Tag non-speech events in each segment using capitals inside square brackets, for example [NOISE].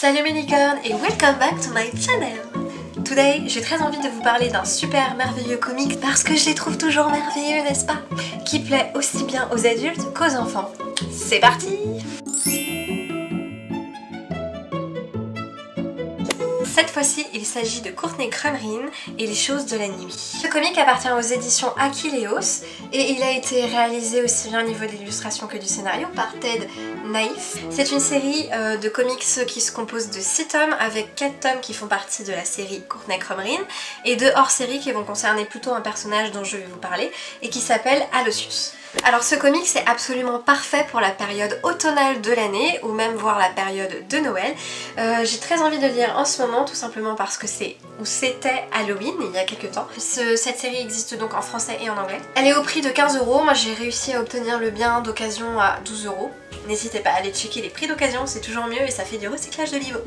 Salut mes et welcome back to my channel. Today, j'ai très envie de vous parler d'un super merveilleux comic parce que je les trouve toujours merveilleux, n'est-ce pas? Qui plaît aussi bien aux adultes qu'aux enfants. C'est parti Cette fois-ci, il s'agit de Courtney Crumrin et les choses de la nuit. Ce comic appartient aux éditions Aquileos et il a été réalisé aussi bien au niveau de l'illustration que du scénario par Ted Naif. C'est une série euh, de comics qui se compose de 6 tomes avec 4 tomes qui font partie de la série Courtney Crumrin et 2 hors-série qui vont concerner plutôt un personnage dont je vais vous parler et qui s'appelle Alosius. Alors ce comic c'est absolument parfait pour la période automnale de l'année ou même voir la période de Noël. Euh, j'ai très envie de lire en ce moment tout simplement parce que c'est ou c'était Halloween il y a quelques temps. cette série existe donc en français et en anglais. Elle est au prix de 15 euros, moi j'ai réussi à obtenir le bien d'occasion à 12 euros. N'hésitez pas à aller checker les prix d'occasion, c'est toujours mieux et ça fait du recyclage de livres.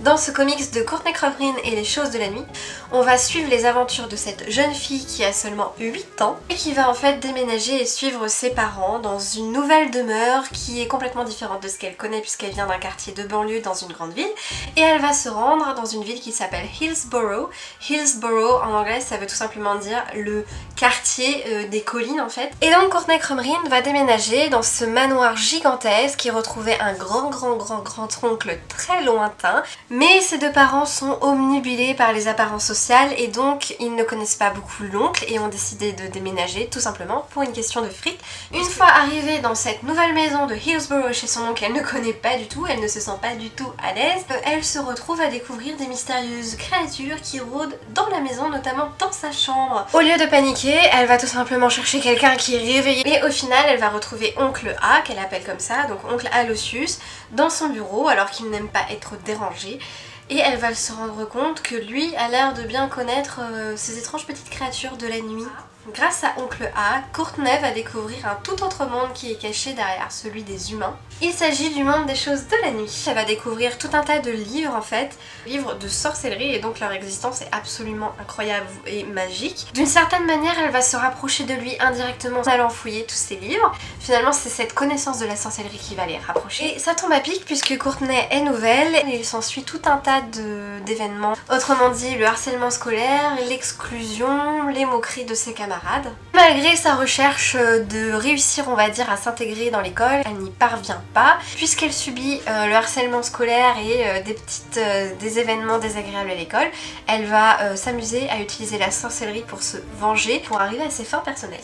Dans ce comics de Courtney Crumrin et les choses de la nuit, on va suivre les aventures de cette jeune fille qui a seulement 8 ans et qui va en fait déménager et suivre ses parents dans une nouvelle demeure qui est complètement différente de ce qu'elle connaît puisqu'elle vient d'un quartier de banlieue dans une grande ville et elle va se rendre dans une ville qui s'appelle Hillsborough. Hillsborough en anglais ça veut tout simplement dire le quartier euh, des collines en fait. Et donc Courtney Crumrin va déménager dans ce manoir gigantesque qui retrouvait un grand grand grand grand oncle très lointain mais ses deux parents sont omnibilés par les apparences sociales et donc ils ne connaissent pas beaucoup l'oncle et ont décidé de déménager tout simplement pour une question de fric. Une fois arrivée dans cette nouvelle maison de Hillsborough chez son oncle, elle ne connaît pas du tout, elle ne se sent pas du tout à l'aise. Elle se retrouve à découvrir des mystérieuses créatures qui rôdent dans la maison, notamment dans sa chambre. Au lieu de paniquer, elle va tout simplement chercher quelqu'un qui est réveillé et au final elle va retrouver oncle A, qu'elle appelle comme ça, donc oncle Alosius, dans son bureau alors qu'il n'aime pas être dérangé et elle va se rendre compte que lui a l'air de bien connaître euh, ces étranges petites créatures de la nuit Grâce à Oncle A, Courtenay va découvrir un tout autre monde qui est caché derrière celui des humains. Il s'agit du monde des choses de la nuit. Elle va découvrir tout un tas de livres en fait, livres de sorcellerie et donc leur existence est absolument incroyable et magique. D'une certaine manière, elle va se rapprocher de lui indirectement en allant fouiller tous ses livres. Finalement, c'est cette connaissance de la sorcellerie qui va les rapprocher. Et ça tombe à pic puisque Courtenay est nouvelle et il s'ensuit tout un tas d'événements. Autrement dit, le harcèlement scolaire, l'exclusion, les moqueries de ses camarades Malgré sa recherche de réussir on va dire à s'intégrer dans l'école, elle n'y parvient pas puisqu'elle subit euh, le harcèlement scolaire et euh, des petites euh, des événements désagréables à l'école. Elle va s'amuser à utiliser la sorcellerie pour se venger pour arriver à ses fins personnelles.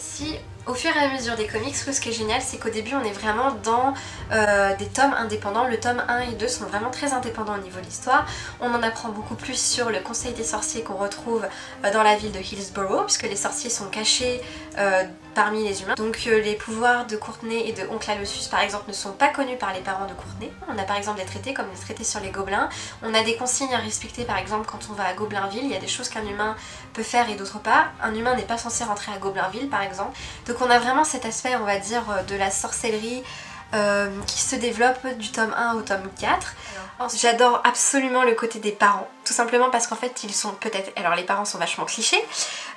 Au fur et à mesure des comics, ce qui est génial, c'est qu'au début, on est vraiment dans euh, des tomes indépendants. Le tome 1 et 2 sont vraiment très indépendants au niveau de l'histoire. On en apprend beaucoup plus sur le conseil des sorciers qu'on retrouve euh, dans la ville de Hillsborough, puisque les sorciers sont cachés euh, parmi les humains. Donc les pouvoirs de Courtenay et de Oncle Alosus, par exemple, ne sont pas connus par les parents de Courtenay. On a par exemple des traités comme les traités sur les gobelins. On a des consignes à respecter, par exemple, quand on va à Gobelinville, il y a des choses qu'un humain peut faire et d'autres pas. Un humain n'est pas censé rentrer à Gobelinville, par exemple. Donc on a vraiment cet aspect, on va dire, euh, de la sorcellerie euh, qui se développe du tome 1 au tome 4. J'adore absolument le côté des parents, tout simplement parce qu'en fait ils sont peut-être... Alors les parents sont vachement clichés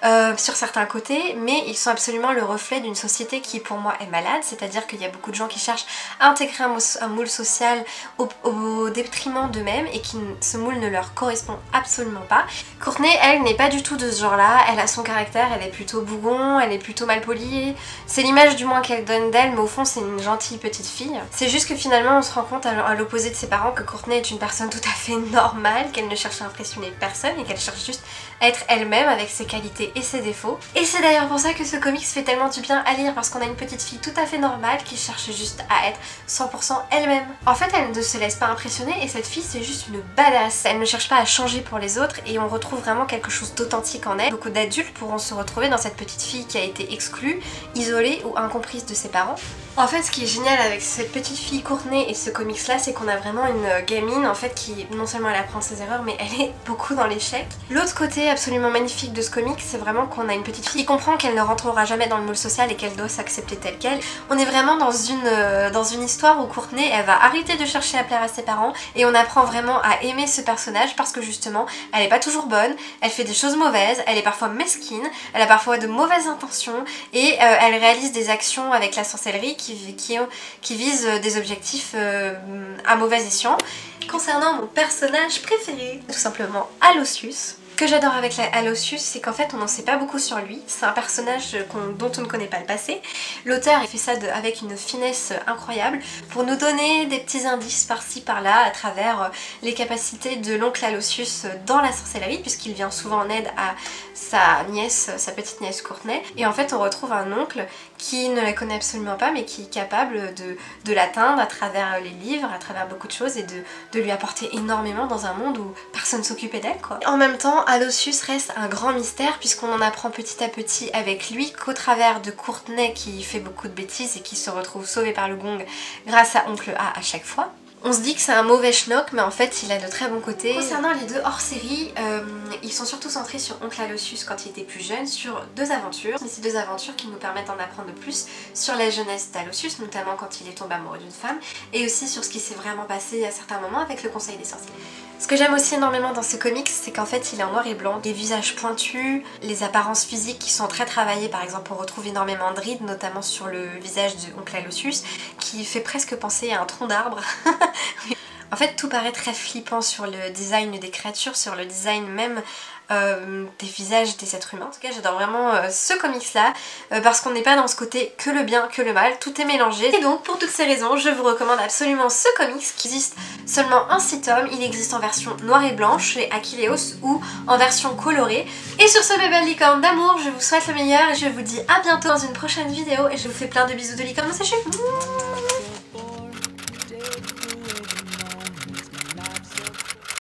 euh, sur certains côtés, mais ils sont absolument le reflet d'une société qui pour moi est malade, c'est-à-dire qu'il y a beaucoup de gens qui cherchent à intégrer un, moule social au, détriment d'eux-mêmes et qui ce moule ne leur correspond absolument pas. Courtenay, elle, n'est pas du tout de ce genre-là, elle a son caractère, elle est plutôt bougon, elle est plutôt mal polie, c'est l'image du moins qu'elle donne d'elle, mais au fond c'est une gentille petite fille. C'est juste que finalement on se rend compte à l'opposé de ses parents que Courtenay est une personne tout à fait normale, qu'elle ne cherche à impressionner personne et qu'elle cherche juste à être elle-même avec ses qualités et ses défauts. Et c'est d'ailleurs pour ça que ce comics fait tellement du bien à lire parce qu'on a une petite fille tout à fait normale qui cherche juste à être 100% elle-même. En fait elle ne se laisse pas impressionner et cette fille c'est juste une badass. Elle ne cherche pas à changer pour les autres et on retrouve vraiment quelque chose d'authentique en elle. Beaucoup d'adultes pourront se retrouver dans cette petite fille qui a été exclue, isolée ou incomprise de ses parents. En fait ce qui est génial avec cette petite fille Courtenay et ce comics là c'est qu'on a vraiment une gamine en fait qui non seulement elle apprend ses erreurs mais elle est [LAUGHS] beaucoup dans l'échec. L'autre côté absolument magnifique de ce comic c'est vraiment qu'on a une petite fille qui comprend qu'elle ne rentrera jamais dans le moule social et qu'elle doit s'accepter telle qu'elle. On est vraiment dans une, euh, histoire où Courtenay elle va arrêter de chercher à plaire à ses parents et on apprend vraiment à aimer ce personnage parce que justement elle est pas toujours bonne, elle fait des choses mauvaises, elle est parfois mesquine, elle a parfois de mauvaises intentions et euh, elle réalise des actions avec la sorcellerie qui, qui, qui visent des objectifs euh, à mauvais escient. Concernant mon personnage préféré, tout simplement Alossius. Que j'adore avec Alossius, c'est qu'en fait on n'en sait pas beaucoup sur lui. C'est un personnage dont on ne connaît pas le passé. L'auteur fait ça avec une finesse incroyable pour nous donner des petits indices par-ci par-là à travers euh, les capacités de l'oncle Alossius dans la sorcellerie puisqu'il vient souvent en aide à sa nièce, sa petite nièce Courtenay. Et en fait on retrouve un oncle qui ne la connaît absolument pas mais qui est capable de, l'atteindre à travers les livres, à travers beaucoup de choses et de, de lui apporter énormément dans un monde où personne s'occupait d'elle quoi. En même temps Alossius reste un grand mystère puisqu'on en apprend petit à petit avec lui qu'au travers de Courtenay qui fait beaucoup de bêtises et qui se retrouve sauvé par le gong grâce à Oncle A à chaque fois, on se dit que c'est un mauvais schnock, mais en fait il a de très bons côtés. Concernant les deux hors-série, euh, ils sont surtout centrés sur Oncle Alossius quand il était plus jeune, sur deux aventures. Mais ces deux aventures qui nous permettent d'en apprendre plus sur la jeunesse d'Alossius, notamment quand il est tombé amoureux d'une femme, et aussi sur ce qui s'est vraiment passé à certains moments avec le Conseil des sorciers. Ce que j'aime aussi énormément dans ce comics, c'est qu'en fait il est en noir et blanc, des visages pointus, les apparences physiques qui sont très travaillées, par exemple on retrouve énormément de rides, notamment sur le visage de Oncle Alossius, qui fait presque penser à un tronc d'arbre. [LAUGHS] En fait, tout paraît très flippant sur le design des créatures, sur le design même euh, des visages des êtres humains. En tout cas, j'adore vraiment euh, ce comics-là euh, parce qu'on n'est pas dans ce côté que le bien, que le mal, tout est mélangé. Et donc, pour toutes ces raisons, je vous recommande absolument ce comics qui existe seulement un 6 tomes. Il existe en version noire et blanche chez Achilleos ou en version colorée. Et sur ce, mes belles licornes d'amour, je vous souhaite le meilleur et je vous dis à bientôt dans une prochaine vidéo et je vous fais plein de bisous de licorne séchées.